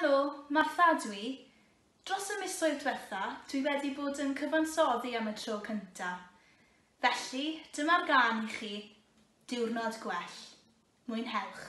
Helo, Martha dwi. Dros y misoedd diwetha, dwi wedi bod yn cyfansoddi am y tro cyntaf. Felly, dyma'r gan i chi, diwrnod gwell. Mwynhewch.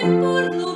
por nós.